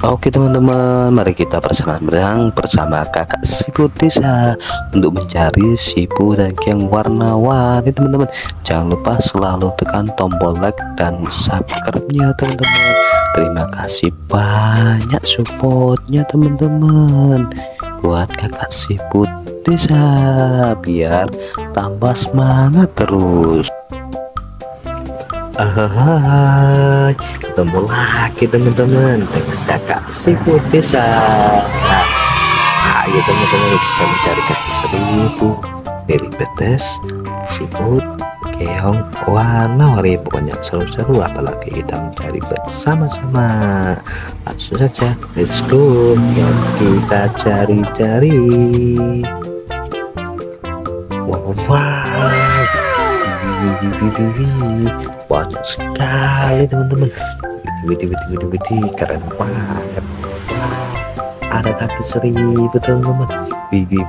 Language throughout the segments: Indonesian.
Oke teman-teman, mari kita bersenang-senang bersama kakak siput desa untuk mencari siput dan yang warna-warni teman-teman. Jangan lupa selalu tekan tombol like dan subscribe-nya teman-teman. Terima kasih banyak supportnya teman-teman buat kakak siput desa biar tambah semangat terus. Hai, ketemu lagi teman-teman dengan kakak siput desa. Nah, ayo teman-teman kita mencari kaki seribu dari betes, siput, keong, warna-warni pokoknya seru-seru apalagi kita mencari bersama-sama. Langsung saja, let's go. Yang kita cari-cari. Wow, wow, wow banyak sekali teman-teman. Widih widih widih widih keren banget. Ada kaki seribu teman-teman. Widih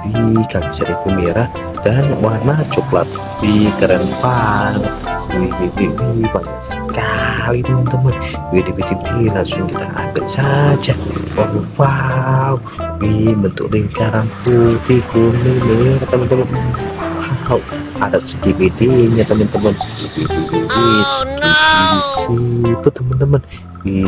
kaki seribu merah dan warna coklat. Wih keren banget. Wih banyak sekali teman-teman. Widih widih langsung kita ambil saja. Wow, wow. wih bentuk lingkaran putih kuning merah teman-teman. Wow ada skibidi-nya teman-teman. Oh, no. teman-teman.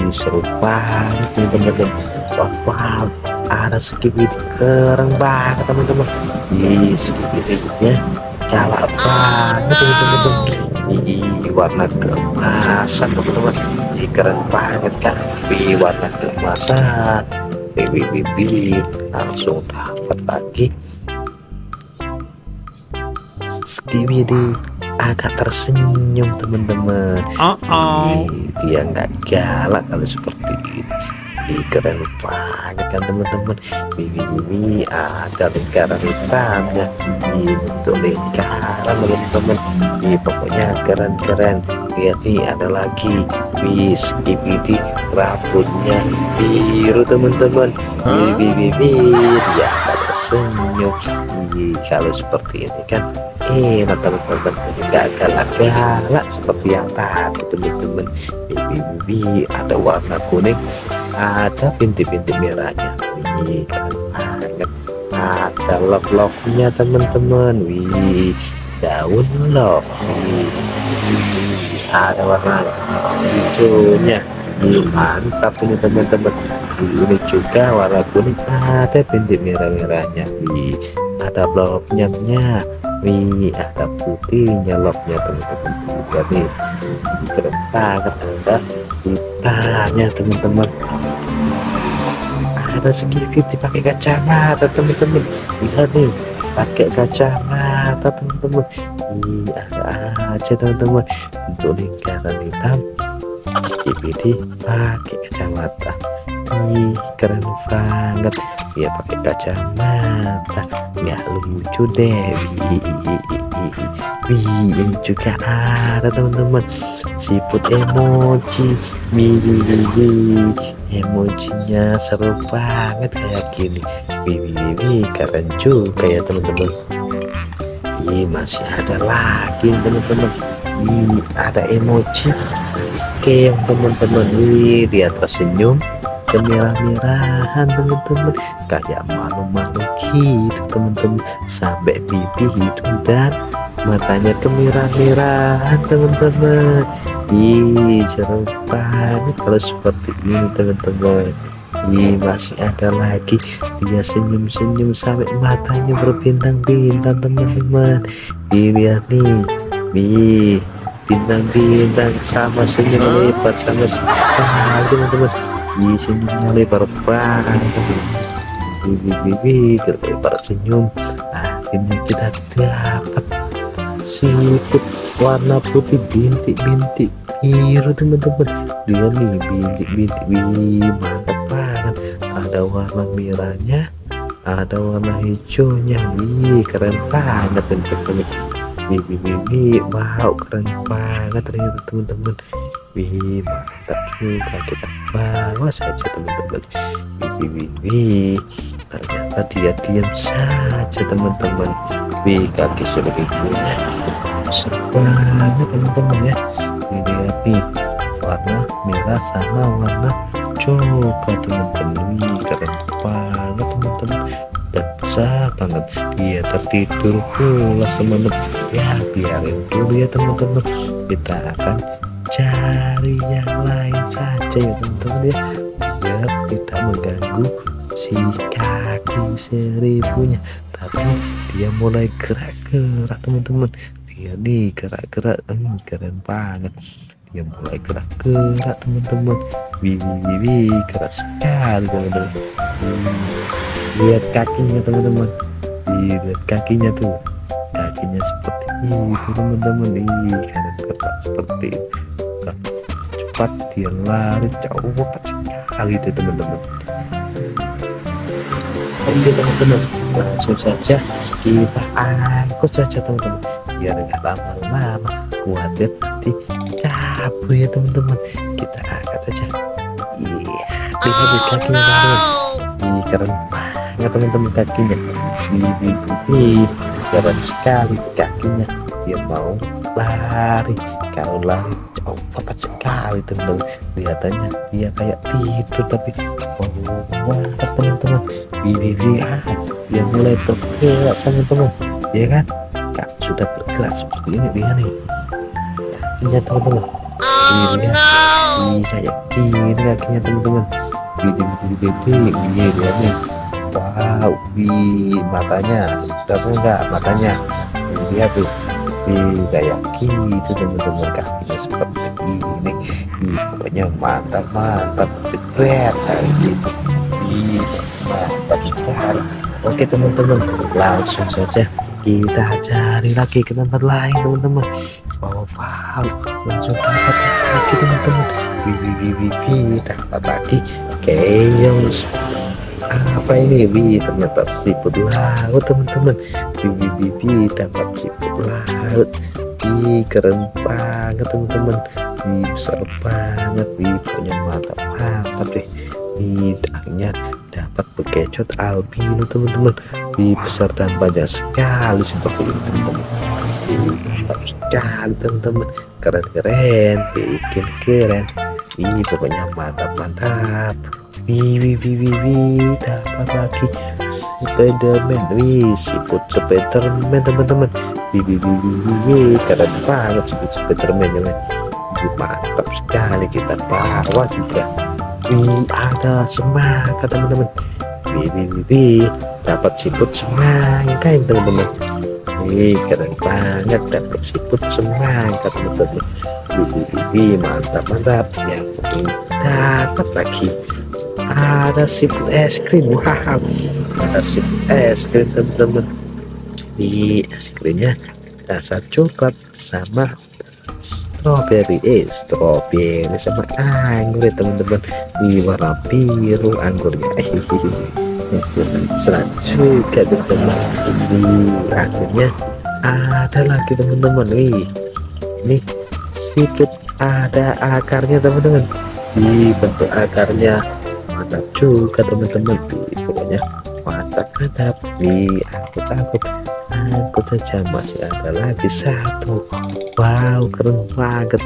Seru banget nih teman-teman. Wow, wow ada skibidi keren banget teman-teman. Di skibidinya galak banget teman-teman. Ini warna keemasan teman-teman. Ini keren banget kan? Di warna keemasan. Bibi langsung dapat lagi Skibidi agak tersenyum teman-teman. Uh -oh. dia nggak galak kalau seperti ini. Ih, keren banget kan teman-teman. Bibi Bibi ada lingkaran hitamnya di bentuk lingkaran teman-teman. Ih, pokoknya keren-keren. Lihat nih ada lagi. Bis Bibi rambutnya biru teman-teman. Bibi Bibi dia akan tersenyum Ih, kalau seperti ini kan eh teman-teman nggak galak-galak seperti yang tadi teman-teman. Bibi bibi ada warna kuning ada bintik-bintik merahnya. Wih banget. Ada love-love-nya teman-teman. Wih daun love. Wih, ada warna hijaunya. Mantap ini teman-teman. Ini juga warna kuning ada bintik merah-merahnya. Wih ada love-nya wih ada putihnya love-nya teman-teman. Jadi keren banget ada hitamnya teman-teman. Ada sedikit dipakai kacamata teman-teman. Lihat nih pakai kacamata teman-teman. Ini ada aja teman-teman. Untuk lingkaran hitam sedikit pakai kacamata Ih, keren banget. Ya pakai kacamata. Nggak lucu deh wih ini juga ada teman-teman. Siput emoji. Wih emojinya seru banget kayak gini. Wih wih keren juga ya teman-teman. Ini masih ada lagi teman-teman. Ini ada emoji. Oke yang teman-teman. Wih dia tersenyum kemerah-merahan teman-teman. Kayak malu-malu gitu teman-teman. Sampai pipi hidung dan matanya kemerah-merahan teman-teman. Ih seru banget kalau seperti ini teman-teman. Ih, masih ada lagi dia senyum-senyum sampai matanya berbintang-bintang teman-teman. Lihat nih. Nih bintang-bintang sama senyum lebat sama teman-teman di senyumnya lebar banget. Bibi terlebar senyum. Akhirnya kita dapat siput warna putih bintik-bintik biru teman-teman. Dia nih bintik-bintik. Mantap banget. Ada warna merahnya ada warna hijaunya. Wih keren banget teman-teman. Bibi bibi wow keren banget ternyata teman-teman. Wih mantap juga kita bawa saja teman-teman. Wih wih ternyata dia diam saja teman-teman. Wih kaki sebegitunya besar banget teman-teman ya. Ini nih warna merah sama warna coklat teman-teman. Keren banget teman-teman. Dan besar banget. Dia tertidur pula semalam ya biarin dulu ya teman-teman. Kita akan cari yang lain saja ya teman-teman ya. Biar tidak mengganggu si kaki seribunya. Tapi dia mulai gerak-gerak teman-teman. Dia nih gerak-gerak hmm, keren banget. Dia mulai gerak-gerak teman-teman. Wih keras sekali teman-teman. Hmm, lihat kakinya teman-teman. Lihat kakinya tuh. Kakinya seperti itu teman-teman. Ih keren keras seperti itu cepat dia lari. Jauh sekali itu teman-teman. Oke teman-teman. Langsung saja kita angkut saja teman-teman. Biar nggak lama-lama khawatir nanti kabur ya teman-teman. Kita angkat aja. Iya lihat di kakinya teman-teman keren banget teman-teman kakinya. Wih, keren sekali kakinya. Dia mau lari. Kalau lari oh cepat sekali teman-teman. Lihatannya dia kayak tidur tapi oh mantap teman-teman. Bibi ah dia mulai bergerak teman-teman. Ya kan? Kak, sudah bergerak seperti ini dia nih. Kakinya teman-teman. Ini ya ini kayak gini kakinya teman-teman. Bibi bibi bibi iya dia nih. Wow bi matanya. Sudah enggak matanya. Lihat tuh. Ih, kayak gitu teman-teman. Kakinya seperti ini pokoknya mantap mantap jebret gitu. Mantap sekali. Oke teman-teman langsung saja kita cari lagi ke tempat lain teman-teman. Wow wow langsung dapat lagi teman-teman. Wih dapat lagi keong apa ini? Bi ternyata siput laut teman-teman. Bibi bibi dapat siput laut. Ih, keren banget teman-teman Ih, besar banget Ih, punya mata mantap deh. Ih, dagingnya dapat bekecot albino teman-teman. Besar dan banyak sekali seperti ini teman-teman. Mantap sekali teman-teman. Keren-keren bikin keren Ih, pokoknya mantap-mantap Wih, wih, wih, wih, wih, dapat lagi Spiderman, wih, siput Spiderman teman-teman. Wih, wih, wih, wih, wih, wih, keren banget siput Spiderman ya, men. Mantap sekali kita bawa juga. Wih, ada semangka teman-teman. Wih, wih, wih, wih, dapat siput semangka ya teman-teman. Wih, keren banget dapat siput semangka teman-teman. Wih, wih, wih, mantap, mantap. Yang penting dapat lagi ada siput es krim wow ada siput es krim teman-teman di es krimnya rasa coklat sama strawberry eh strawberry sama anggur ya teman-teman. Di warna biru anggurnya. Serat juga teman-teman. Di akhirnya ada lagi teman-teman. Wih ini siput ada akarnya teman-teman. Di bentuk akarnya mantap juga teman-teman. Pokoknya mantap mantap. Di angkut angkut angkut saja masih ada lagi satu. Wow keren banget.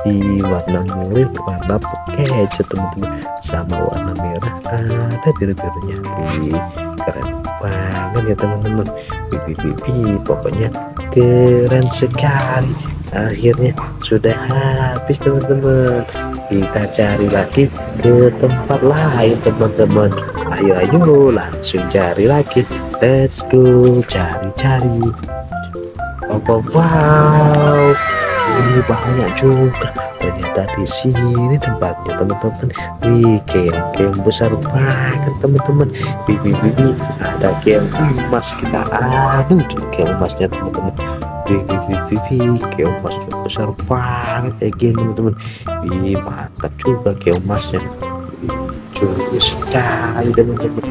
Di warna merah warna keju teman-teman. Sama warna merah ada biru-birunya. Keren banget ya teman-teman. Bibi bibi pokoknya keren sekali. Akhirnya sudah habis teman-teman. Kita cari lagi ke tempat lain teman-teman. Ayo ayo langsung cari lagi let's go cari-cari. Oh, wow, wow ini banyak juga. Ternyata di sini tempatnya teman-teman. Wih keong-keong besar banget teman-teman. Bibi bibi ada keong emas kita. Ambil keong emasnya teman-teman. Vivi keong emasnya besar banget kayak gini teman-teman. Wih mantap juga keong emasnya. Curi sekali teman-teman.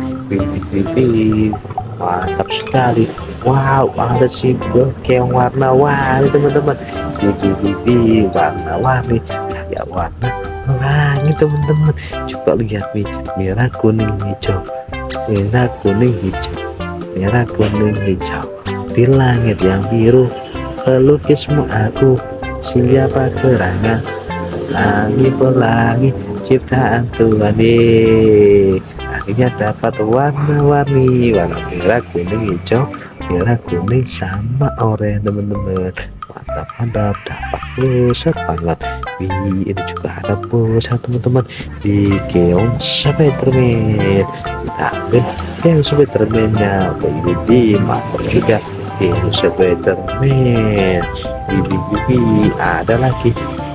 Vivi mantap sekali. Wow ada si keong warna-warni teman-teman. Vivi warna-warni. Kayak warna pelangi teman-teman. Coba lihat nih merah kuning hijau. Merah kuning hijau. Merah kuning hijau. Di langit yang biru pelukismu aku. Siapa gerangan pelangi pelangi ciptaan Tuhan. Nih akhirnya dapat warna-warni. Warna merah kuning hijau. Merah kuning sama oranye teman-teman. Mantap mantap dapat pusat banget. Wih, ini juga ada pusat teman-teman. Di keong Spiderman. Kita ambil keong Spidermannya. Wih, mantap juga. Keong Spiderman. Wih, wih, ada lagi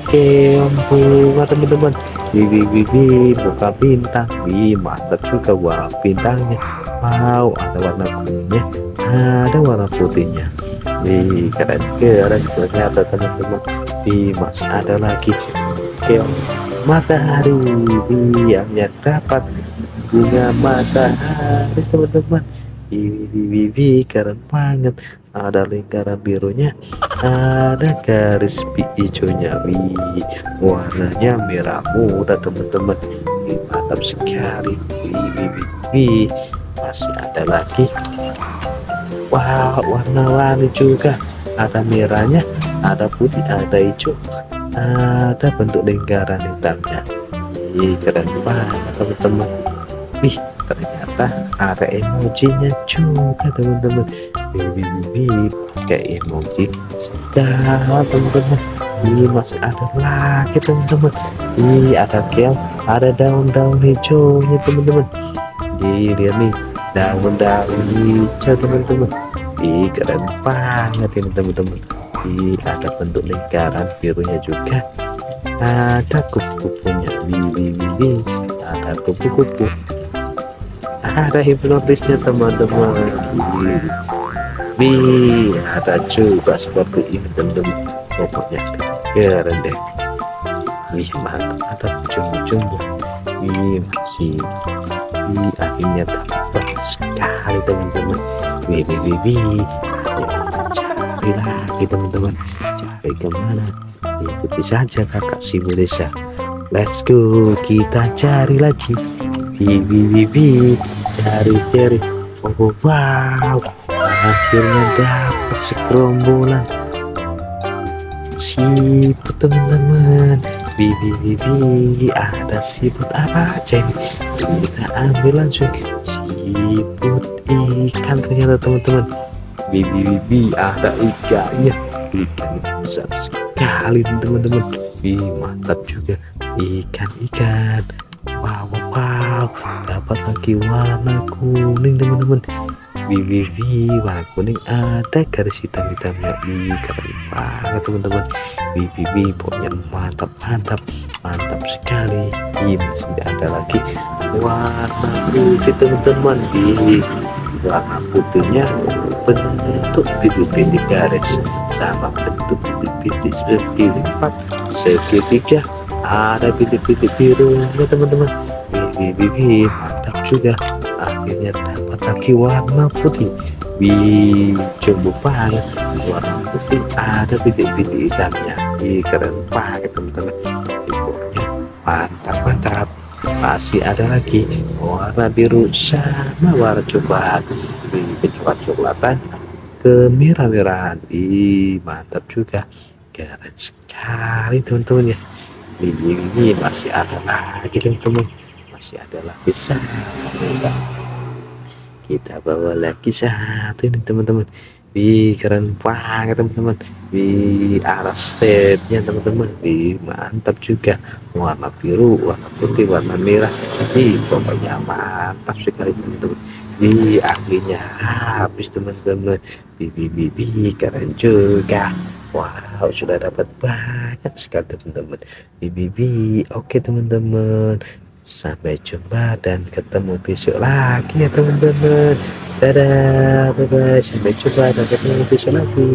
keong bunga teman-teman. Wih, wih, buka bintang. Wih, mantap juga warna bintangnya. Wow, ada warna kuningnya. Ada warna putihnya. Wih, keren keren ternyata teman-teman. Wih, masih ada lagi. Keong matahari. Yang dapat bunga matahari teman-teman. Wih, wih, keren banget ada lingkaran birunya ada garis hijaunya wih warnanya merah muda teman-teman. Mantap sekali. Wih, wih, wih, wih. masih ada lagi. Wow warna-warni juga. Ada merahnya ada putih ada hijau. Ada bentuk lingkaran hitamnya. Wih, keren banget teman-teman. Wih ternyata ada emojinya juga teman-teman pakai emoji segala teman-teman. Ini masih ada lagi teman-teman. Ini ada kel ada daun-daun hijaunya teman-teman. Ini lihat nih daun-daun hijau teman-teman. Ini keren banget ini teman-teman. Ini ada bentuk lingkaran birunya juga. Ada kupu-kupunya. Bibi ada kupu-kupu. Ada hipnotisnya teman-teman Bi ada juga seperti ini teman-teman pokoknya. Keren deh wih mantap ada jumbo-jumbo. Wih masih. Wih akhirnya dapat sekali teman-teman. Wih wih wih wih. Cari lagi teman-teman. Cari ke mana? Ikuti saja kakak si desa let's go. Kita cari lagi. Wih wih wih. Cari cari. Oh wow akhirnya dapat sekerombolan siput teman-teman bibi bibi ada siput apa aja ini? Kita ambil langsung. Siput ikan ternyata teman-teman. Bibi bibi ada ikannya. Ikan besar sekali teman-teman. Wih, mantap juga. Ikan-ikan. Wow wow. Dapat lagi warna kuning teman-teman Wiwi warna kuning ada garis hitam hitamnya Wih keren banget teman-teman Wiwi pokoknya mantap mantap mantap sekali Wih masih ada lagi warna putih teman-teman Wih warna putihnya bentuk bintik-bintik garis sama bentuk bintik-bintik segi empat segitiga ada bintik-bintik birunya teman-teman wih mantap juga akhirnya lagi warna putih. Coba banget. Warna putih. Ada bintik-bintik hitamnya wih keren banget teman-teman. Mantap mantap. Masih ada lagi warna biru sama warna coklat. Wih kecuali coklatan kemerah-merahan. Wih mantap juga. Keren sekali teman-teman ya. Ini masih ada lagi teman-teman. Masih ada lagi. Satu kita bawa lagi satu ini teman-teman. Wih keren banget teman-teman. Wih arah stepnya teman-teman. Wih mantap juga. Warna biru warna putih warna merah. Wih pokoknya mantap sekali teman-teman. Wih akhirnya habis teman-teman. Wih, wih, keren juga. Wow sudah dapat banyak sekali teman-teman. Wih, oke teman-teman Sampai jumpa dan ketemu besok lagi ya teman-teman. Dadah, bye bye. Sampai jumpa dan ketemu besok lagi.